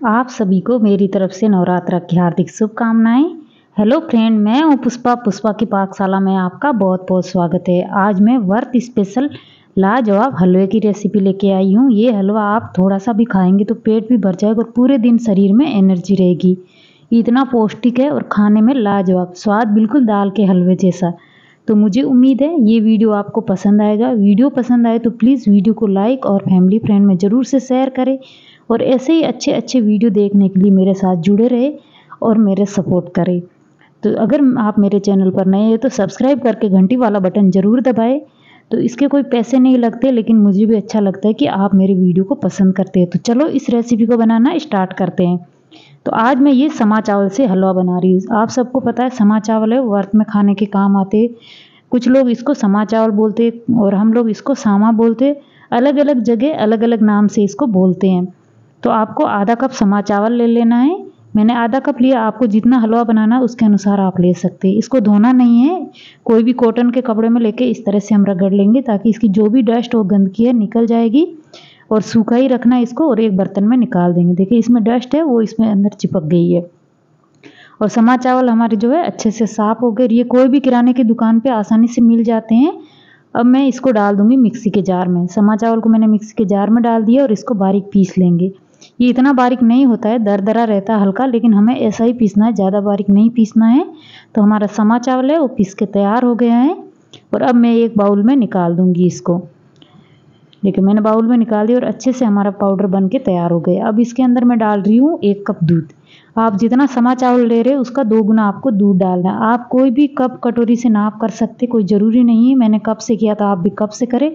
आप सभी को मेरी तरफ़ से नवरात्रा की हार्दिक शुभकामनाएँ। हेलो फ्रेंड मैं हूँ पुष्पा। पुष्पा की पाकशाला में आपका बहुत बहुत स्वागत है। आज मैं वर्त स्पेशल लाजवाब हलवे की रेसिपी लेके आई हूँ। ये हलवा आप थोड़ा सा भी खाएँगे तो पेट भी भर जाएगा और पूरे दिन शरीर में एनर्जी रहेगी। इतना पौष्टिक है और खाने में लाजवाब, स्वाद बिल्कुल दाल के हलवे जैसा। तो मुझे उम्मीद है ये वीडियो आपको पसंद आएगा। वीडियो पसंद आए तो प्लीज़ वीडियो को लाइक और फैमिली फ्रेंड में ज़रूर से शेयर करें। और ऐसे ही अच्छे अच्छे वीडियो देखने के लिए मेरे साथ जुड़े रहे और मेरे सपोर्ट करें। तो अगर आप मेरे चैनल पर नए हैं तो सब्सक्राइब करके घंटी वाला बटन ज़रूर दबाएँ। तो इसके कोई पैसे नहीं लगते, लेकिन मुझे भी अच्छा लगता है कि आप मेरे वीडियो को पसंद करते हैं। तो चलो इस रेसिपी को बनाना स्टार्ट करते हैं। तो आज मैं ये समा चावल से हलवा बना रही हूँ। आप सबको पता है समा चावल है, वर्त में खाने के काम आते कुछ लोग इसको समा चावल बोलते और हम लोग इसको सामा बोलते अलग अलग जगह अलग अलग नाम से इसको बोलते हैं। तो आपको आधा कप समा चावल ले लेना है। मैंने आधा कप लिया, आपको जितना हलवा बनाना उसके अनुसार आप ले सकते हैं। इसको धोना नहीं है। कोई भी कॉटन के कपड़े में लेके इस तरह से हम रगड़ लेंगे ताकि इसकी जो भी डस्ट हो गंदगी है, निकल जाएगी। और सूखा ही रखना इसको और एक बर्तन में निकाल देंगे। देखिए, इसमें डस्ट है, वो इसमें अंदर चिपक गई है। और समा चावल हमारे जो है, अच्छे से साफ़ हो गए ये कोई भी किराने की दुकान पे आसानी से मिल जाते हैं। अब मैं इसको डाल दूँगी मिक्सी के जार में। समा चावल को मैंने मिक्सी के जार में डाल दिया और इसको बारीक पीस लेंगे। ये इतना बारीक नहीं होता है दर दरा रहता है हल्का, लेकिन हमें ऐसा ही पीसना है, ज़्यादा बारीक नहीं पीसना है। तो हमारा समा चावल है, वो पीस के तैयार हो गया है। और अब मैं एक बाउल में निकाल दूँगी इसको। देखिए, मैंने बाउल में निकाल दिया और अच्छे से हमारा पाउडर बन के तैयार हो गया। अब इसके अंदर मैं डाल रही हूँ एक कप दूध। आप जितना समा चावल ले रहे हैं, उसका दो गुना आपको दूध डालना है। आप कोई भी कप कटोरी से नाप कर सकते, कोई ज़रूरी नहीं है। मैंने कप से किया था आप भी कप से करें।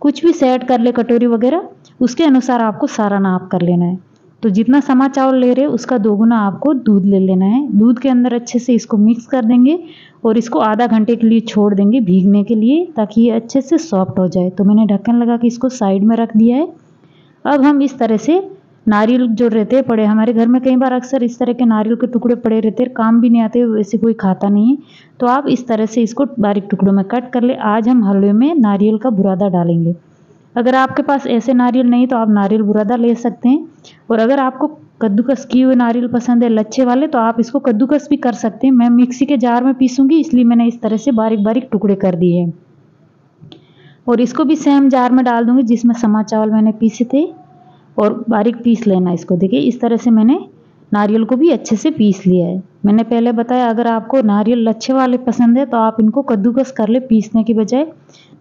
कुछ भी सेट कर ले कटोरी वगैरह उसके अनुसार आपको सारा नाप कर लेना है। तो जितना समा चावल ले रहे उसका दोगुना आपको दूध ले लेना है। दूध के अंदर अच्छे से इसको मिक्स कर देंगे और इसको आधा घंटे के लिए छोड़ देंगे भीगने के लिए, ताकि ये अच्छे से सॉफ्ट हो जाए। तो मैंने ढक्कन लगा के इसको साइड में रख दिया है। अब हम इस तरह से नारियल जो रहते हैं, पड़े हमारे घर में कई बार अक्सर इस तरह के नारियल के टुकड़े पड़े रहते हैं, काम भी नहीं आते, वैसे कोई खाता नहीं है। तो आप इस तरह से इसको बारीक टुकड़ों में कट कर ले। आज हम हलवे में नारियल का बुरादा डालेंगे। अगर आपके पास ऐसे नारियल नहीं तो आप नारियल बुरादा ले सकते हैं। और अगर आपको कद्दूकस किए हुए नारियल पसंद है, लच्छे वाले तो आप इसको कद्दूकस भी कर सकते हैं। मैं मिक्सी के जार में पीसूँगी, इसलिए मैंने इस तरह से बारीक बारीक टुकड़े कर दिए हैं। और इसको भी सेम जार में डाल दूँगी, जिसमें समा चावल मैंने पीसे थे। और बारीक पीस लेना इसको। देखिए, इस तरह से मैंने नारियल को भी अच्छे से पीस लिया है। मैंने पहले बताया, अगर आपको नारियल लच्छे वाले पसंद है तो आप इनको कद्दूकस कर ले पीसने के बजाय।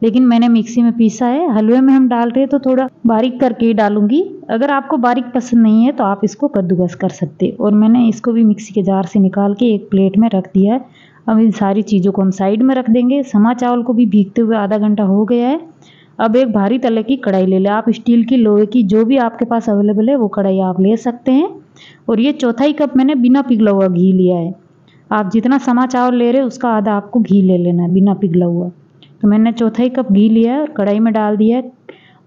लेकिन मैंने मिक्सी में पीसा है। हलवे में हम डाल रहे हैं तो थोड़ा बारीक करके ही डालूँगी। अगर आपको बारीक पसंद नहीं है तो आप इसको कद्दूकस कर सकते और मैंने इसको भी मिक्सी के जार से निकाल के एक प्लेट में रख दिया है। अब इन सारी चीज़ों को हम साइड में रख देंगे। समा चावल को भी भीगते हुए आधा घंटा हो गया है। अब एक भारी तले की कढ़ाई ले लें। आप स्टील की, लोहे की, जो भी आपके पास अवेलेबल है, वो कढ़ाई आप ले सकते हैं। और ये चौथाई कप मैंने बिना पिघला हुआ घी लिया है। आप जितना समा चावल ले रहे उसका आधा आपको घी ले लेना है, बिना पिघला हुआ। तो मैंने चौथाई कप घी लिया है और कढ़ाई में डाल दिया है।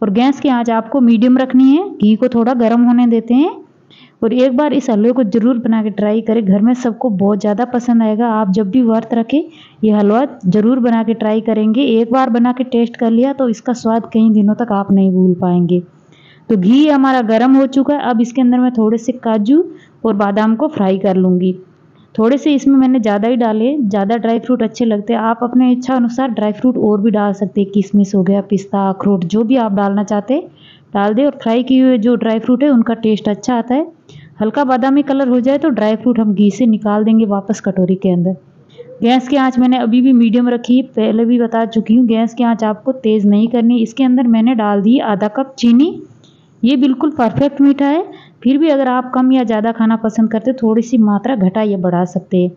और गैस की आँच आपको मीडियम रखनी है, घी को थोड़ा गर्म होने देते हैं। और एक बार इस हलवे को ज़रूर बना के ट्राई करें, घर में सबको बहुत ज़्यादा पसंद आएगा। आप जब भी व्रत रखें, ये हलवा ज़रूर बना के ट्राई करेंगे। एक बार बना के टेस्ट कर लिया तो इसका स्वाद कई दिनों तक आप नहीं भूल पाएँगे। तो घी हमारा गर्म हो चुका है। अब इसके अंदर मैं थोड़े से काजू और बादाम को फ्राई कर लूँगी। थोड़े से इसमें मैंने ज़्यादा ही डाले। ज़्यादा ड्राई फ्रूट अच्छे लगते हैं। आप अपने इच्छा अनुसार ड्राई फ्रूट और भी डाल सकते हैं। किशमिश हो गया, पिस्ता, अखरोट, जो भी आप डालना चाहते हैं, डाल दें और फ्राई किए हुए जो ड्राई फ्रूट है, उनका टेस्ट अच्छा आता है। हल्का बादामी कलर हो जाए तो ड्राई फ्रूट हम घी से निकाल देंगे वापस कटोरी के अंदर। गैस की आँच मैंने अभी भी मीडियम रखी है। पहले भी बता चुकी हूँ, गैस की आँच आपको तेज़ नहीं करनी। इसके अंदर मैंने डाल दी आधा कप चीनी। ये बिल्कुल परफेक्ट मीठा है। फिर भी अगर आप कम या ज़्यादा खाना पसंद करते थोड़ी सी मात्रा घटा या बढ़ा सकते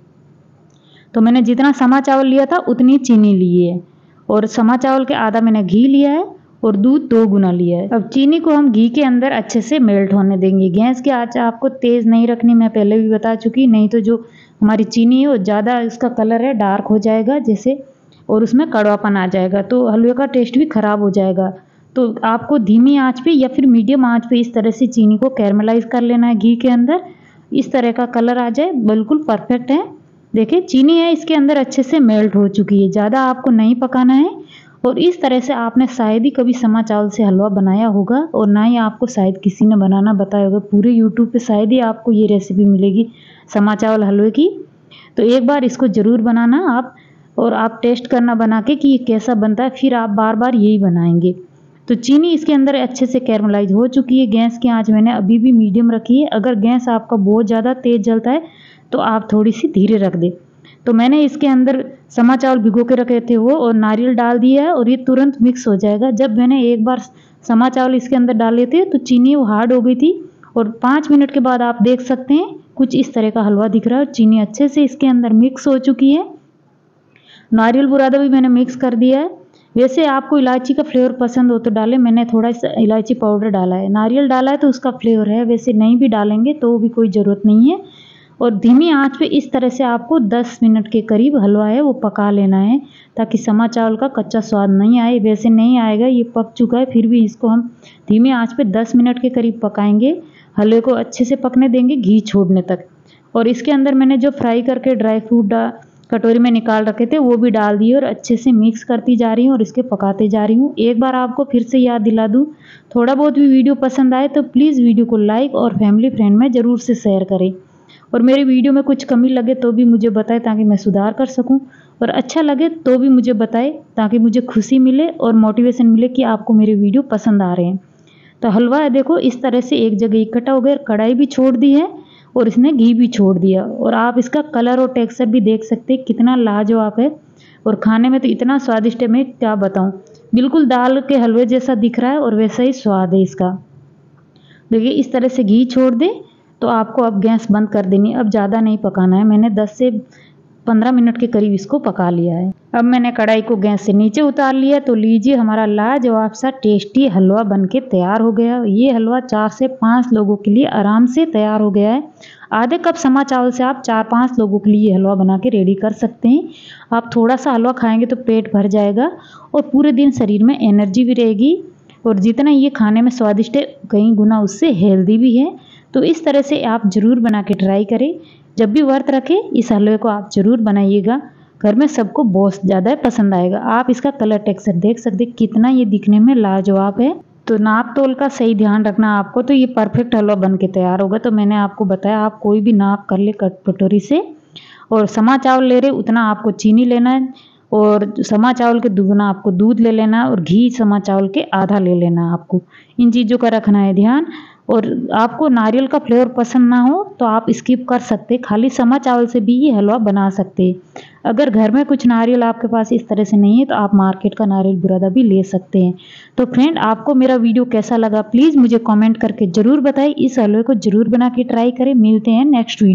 तो मैंने जितना समा चावल लिया था, उतनी चीनी ली है। और समा चावल के आधा मैंने घी लिया है और दूध दो गुना लिया है। अब चीनी को हम घी के अंदर अच्छे से मेल्ट होने देंगे। गैस की आँच आपको तेज़ नहीं रखनी, मैं पहले भी बता चुकी नहीं तो जो हमारी चीनी है, वो ज़्यादा इसका कलर है डार्क हो जाएगा जैसे और उसमें कड़वापन आ जाएगा। तो हलवे का टेस्ट भी ख़राब हो जाएगा। तो आपको धीमी आँच पे या फिर मीडियम आँच पे इस तरह से चीनी को कैरमलाइज कर लेना है घी के अंदर। इस तरह का कलर आ जाए, बिल्कुल परफेक्ट है। देखिए, चीनी है, इसके अंदर अच्छे से मेल्ट हो चुकी है, ज़्यादा आपको नहीं पकाना है। और इस तरह से आपने शायद ही कभी समा चावल से हलवा बनाया होगा और ना ही आपको शायद किसी ने बनाना बताया होगा। पूरे यूट्यूब पे शायद ही आपको ये रेसिपी मिलेगी समा चावल हलवे की। तो एक बार इसको ज़रूर बनाना आप और आप टेस्ट करना बना के कि ये कैसा बनता है, फिर आप बार बार यही बनाएँगे। तो चीनी इसके अंदर अच्छे से कैरमलाइज हो चुकी है। गैस की आँच मैंने अभी भी मीडियम रखी है। अगर गैस आपका बहुत ज़्यादा तेज़ जलता है तो आप थोड़ी सी धीरे रख दें। तो मैंने इसके अंदर समा चावल भिगो के रखे थे वो और नारियल डाल दिया है और ये तुरंत मिक्स हो जाएगा। जब मैंने एक बार समा चावल इसके अंदर डाले थे तो चीनी वो हार्ड हो गई थी और पाँच मिनट के बाद आप देख सकते हैं, कुछ इस तरह का हलवा दिख रहा है और चीनी अच्छे से इसके अंदर मिक्स हो चुकी है। नारियल बुरादा भी मैंने मिक्स कर दिया है। वैसे आपको इलायची का फ्लेवर पसंद हो तो डालें। मैंने थोड़ा सा इलायची पाउडर डाला है। नारियल डाला है तो उसका फ्लेवर है। वैसे नहीं भी डालेंगे तो भी कोई ज़रूरत नहीं है। और धीमी आँच पे इस तरह से आपको 10 मिनट के करीब हलवा है, वो पका लेना है, ताकि समा चावल का कच्चा स्वाद नहीं आए। वैसे नहीं आएगा, ये पक चुका है, फिर भी इसको हम धीमी आँच पे 10 मिनट के करीब पकाएँगे। हलवे को अच्छे से पकने देंगे, घी छोड़ने तक। और इसके अंदर मैंने जो फ्राई करके ड्राई फ्रूट कटोरी में निकाल रखे थे, वो भी डाल दिए और अच्छे से मिक्स करती जा रही हूँ और इसके पकाते जा रही हूँ। एक बार आपको फिर से याद दिला दूँ, थोड़ा बहुत भी वीडियो पसंद आए तो प्लीज़ वीडियो को लाइक और फैमिली फ्रेंड में ज़रूर से शेयर करें। और मेरी वीडियो में कुछ कमी लगे तो भी मुझे बताए ताकि मैं सुधार कर सकूँ। और अच्छा लगे तो भी मुझे बताए ताकि मुझे खुशी मिले और मोटिवेशन मिले कि आपको मेरे वीडियो पसंद आ रहे हैं। तो हलवा देखो, इस तरह से एक जगह इकट्ठा हो गया कढ़ाई भी छोड़ दी है। और इसने घी भी छोड़ दिया। और आप इसका कलर और टेक्सचर भी देख सकते हैं, कितना लाजवाब है। और खाने में तो इतना स्वादिष्ट है, मैं क्या बताऊँ। बिल्कुल दाल के हलवे जैसा दिख रहा है और वैसा ही स्वाद है इसका। देखिए, इस तरह से घी छोड़ दे तो आपको अब गैस बंद कर देनी अब ज़्यादा नहीं पकाना है। मैंने 10 से 15 मिनट के करीब इसको पका लिया है। अब मैंने कढ़ाई को गैस से नीचे उतार लिया तो लीजिए हमारा लाजवाब सा टेस्टी हलवा बनके तैयार हो गया। ये हलवा चार से पाँच लोगों के लिए आराम से तैयार हो गया है। आधे कप समा चावल से आप चार पाँच लोगों के लिए हलवा बना के रेडी कर सकते हैं। आप थोड़ा सा हलवा खाएँगे तो पेट भर जाएगा और पूरे दिन शरीर में एनर्जी भी रहेगी। और जितना ये खाने में स्वादिष्ट है, कई गुना उससे हेल्दी भी है। तो इस तरह से आप ज़रूर बना के ट्राई करें। जब भी व्रत रखें, इस हलवे को आप ज़रूर बनाइएगा। घर में सबको बहुत ज़्यादा पसंद आएगा। आप इसका कलर टेक्सचर देख सकते कितना ये दिखने में लाजवाब है। तो नाप तोल का सही ध्यान रखना आपको तो ये परफेक्ट हलवा बन के तैयार होगा। तो मैंने आपको बताया, आप कोई भी नाप कर ले कटोरी से। और समा चावल ले रहे, उतना आपको चीनी लेना है। और समा चावल के दुगना आपको दूध ले लेना है और घी समा चावल के आधा ले लेना है आपको। इन चीज़ों का रखना है ध्यान। और आपको नारियल का फ्लेवर पसंद ना हो तो आप स्किप कर सकते, खाली समा चावल से भी ये हलवा बना सकते। अगर घर में कुछ नारियल आपके पास इस तरह से नहीं है तो आप मार्केट का नारियल बुरादा भी ले सकते हैं। तो फ्रेंड आपको मेरा वीडियो कैसा लगा प्लीज़ मुझे कमेंट करके ज़रूर बताएँ। इस हलवे को ज़रूर बना के ट्राई करें। मिलते हैं नेक्स्ट वीडियो